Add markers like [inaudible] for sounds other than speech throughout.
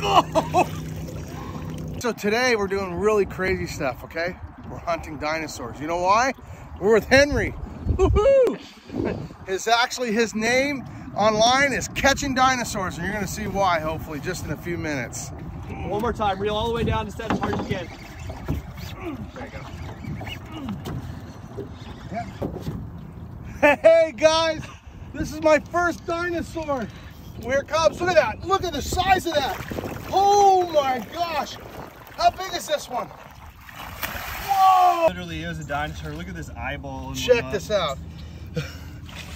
Oh! [laughs] So today we're doing really crazy stuff, okay? We're hunting dinosaurs. You know why? We're with Henry. It's actually his name online is Catching Dinosaurs, and you're gonna see why, hopefully, just in a few minutes. One more time, reel all the way down to set as hard as you can. There you go. Hey guys, this is my first dinosaur. Here it comes. Look at that. Look at the size of that. Oh my gosh. How big is this one? Whoa! Literally, it was a dinosaur. Look at this eyeball. Check this out.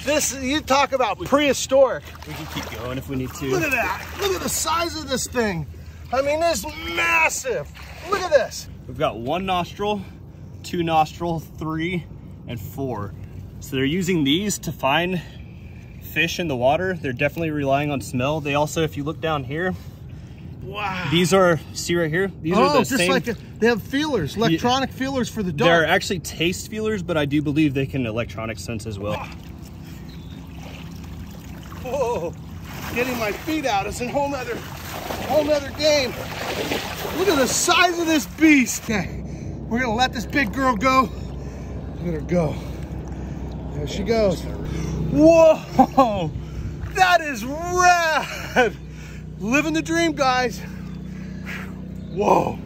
This, you talk about prehistoric. We can keep going if we need to. Look at that. Look at the size of this thing. I mean, it's massive. Look at this. We've got one nostril, two nostril, three, and four. So they're using these to find fish in the water. They're definitely relying on smell. They also, if you look down here, Wow. these are, see right here? These are oh, the just same. like a, they have feelers, electronic feelers for the they're actually taste feelers, but I do believe they can electronic sense as well. Whoa, getting my feet out is a whole nother, whole nother game. Look at the size of this beast. Okay, we're gonna let this big girl go. Let her go. There she goes. Whoa, that is rad. Living the dream, guys. Whoa.